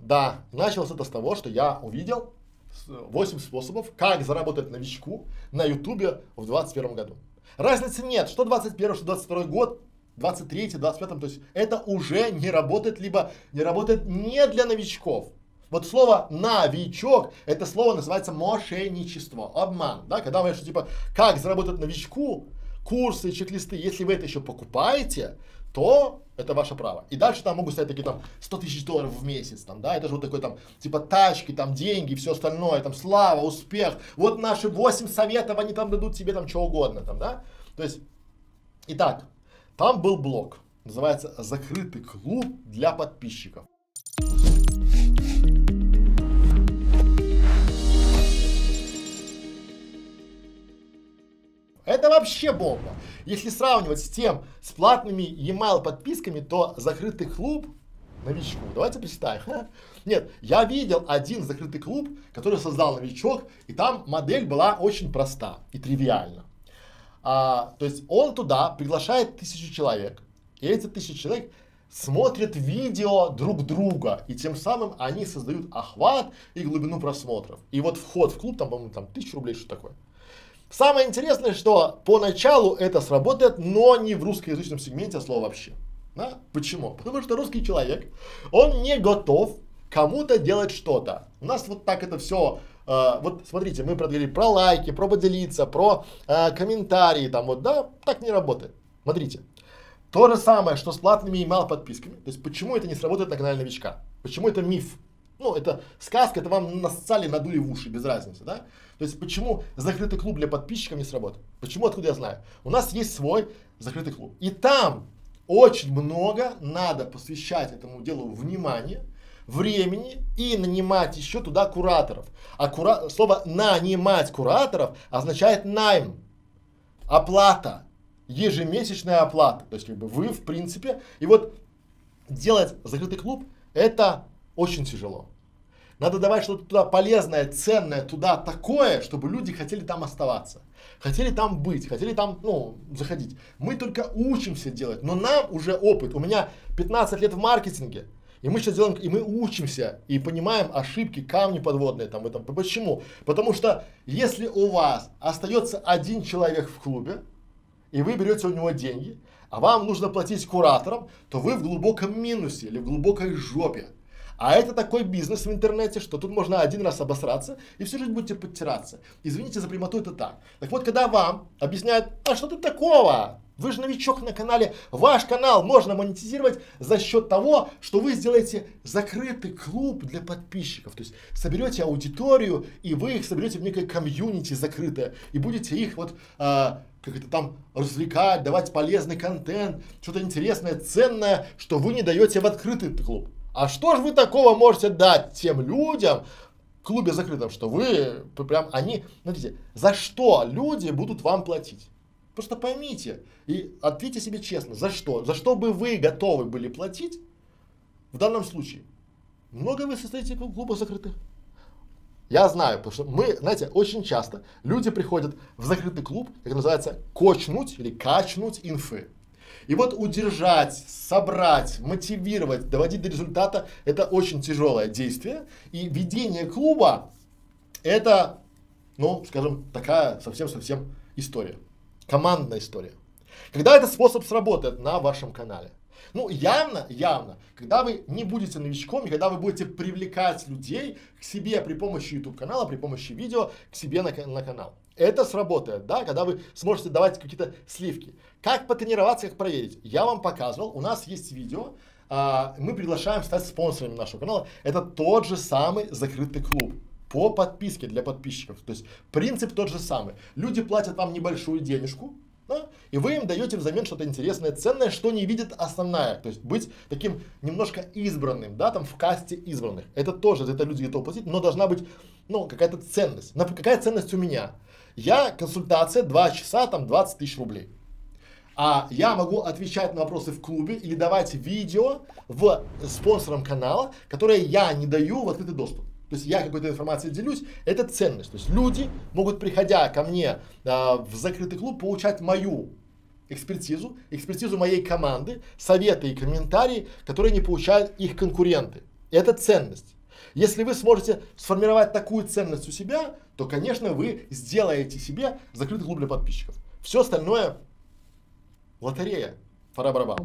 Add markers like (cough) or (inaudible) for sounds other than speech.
Да, началось это с того, что я увидел 8 способов, как заработать новичку на ютубе в 2021 году. Разницы нет, что 21, что 22 год, 23, 25, то есть это уже не работает, либо не работает не для новичков. Вот слово новичок, это слово называется мошенничество, обман, да, когда вы что типа, как заработать новичку, курсы, чек-листы, если вы это еще покупаете, то это ваше право. И дальше там могут стоять такие там 100 тысяч долларов в месяц, там, да, это же вот такой там, типа тачки, там деньги, все остальное, там слава, успех, вот наши 8 советов, они там дадут тебе там что угодно, там, да. То есть, итак, там был блог, называется «Закрытый клуб для подписчиков». Это вообще бомба. Если сравнивать с тем, с платными e-mail подписками, то закрытый клуб новичку. Давайте представим. (laughs) Нет, я видел один закрытый клуб, который создал новичок, и там модель была очень проста и тривиальна. А, то есть он туда приглашает тысячу человек, и эти тысячи человек смотрят видео друг друга, и тем самым они создают охват и глубину просмотров. И вот вход в клуб, там, по-моему, там тысячу рублей, что такое. Самое интересное, что поначалу это сработает, но не в русскоязычном сегменте а слова вообще. Да? Почему? Потому что русский человек, он не готов кому-то делать что-то. У нас вот так это все, э, вот смотрите, мы проговорили про лайки, про поделиться, про э, комментарии, там вот, да, так не работает. Смотрите, то же самое, что с платными email подписками. То есть, почему это не сработает на канале новичка? Почему это миф? Ну, это сказка, это вам нассали, надули в уши, без разницы, да? То есть, почему закрытый клуб для подписчиков не сработает? Почему, откуда я знаю? У нас есть свой закрытый клуб. И там очень много надо посвящать этому делу внимания, времени и нанимать еще туда кураторов. А кура... слово нанимать кураторов означает найм, оплата, ежемесячная оплата. То есть, как бы вы, в принципе, и вот делать закрытый клуб, это очень тяжело. Надо давать что-то туда полезное, ценное, туда такое, чтобы люди хотели там оставаться. Хотели там быть, хотели там, ну, заходить. Мы только учимся делать, но нам уже опыт. У меня 15 лет в маркетинге. И мы сейчас делаем, и мы учимся, и понимаем ошибки, камни подводные там в этом. Почему? Потому что если у вас остается один человек в клубе, и вы берете у него деньги, а вам нужно платить кураторам, то вы в глубоком минусе или в глубокой жопе. А это такой бизнес в интернете, что тут можно один раз обосраться и всю жизнь будете подтираться. Извините за прямоту, это так. Так вот, когда вам объясняют, а что тут такого? Вы же новичок на канале. Ваш канал можно монетизировать за счет того, что вы сделаете закрытый клуб для подписчиков. То есть соберете аудиторию, и вы их соберете в некое комьюнити закрытое. И будете их вот а, как это там развлекать, давать полезный контент, что-то интересное, ценное, что вы не даете в открытый клуб. А что же вы такого можете дать тем людям в клубе закрытом, что вы прям они, смотрите, за что люди будут вам платить? Просто поймите и ответьте себе честно, за что? За что бы вы готовы были платить в данном случае? Много вы состоите в клубах закрытых? Я знаю, потому что мы, знаете, очень часто люди приходят в закрытый клуб, как называется, кочнуть или качнуть инфы. И вот удержать, собрать, мотивировать, доводить до результата – это очень тяжелое действие. И ведение клуба – это, ну, скажем, такая совсем-совсем история. Командная история. Когда этот способ сработает на вашем канале? Ну, явно, явно, когда вы не будете новичком, и когда вы будете привлекать людей к себе при помощи YouTube канала, при помощи видео, к себе на, на канал. Это сработает, да, когда вы сможете давать какие-то сливки. Как потренироваться, как проверить? Я вам показывал, у нас есть видео, а, мы приглашаем стать спонсорами нашего канала. Это тот же самый закрытый клуб по подписке для подписчиков. То есть принцип тот же самый. Люди платят вам небольшую денежку, да, и вы им даете взамен что-то интересное, ценное, что не видит основная. То есть быть таким немножко избранным, да, там в касте избранных. Это тоже, это люди готовы платить, но должна быть, ну, какая-то ценность. Какая ценность у меня? Я консультация 2 часа, там 20 тысяч рублей. А я могу отвечать на вопросы в клубе или давать видео в спонсорам канала, которые я не даю в открытый доступ. То есть я какой-то информацией делюсь, это ценность. То есть люди могут, приходя ко мне а, в закрытый клуб, получать мою экспертизу, экспертизу моей команды, советы и комментарии, которые не получают их конкуренты. Это ценность. Если вы сможете сформировать такую ценность у себя, то, конечно, вы сделаете себе закрытый клуб для подписчиков. Все остальное лотерея. Пора барабан.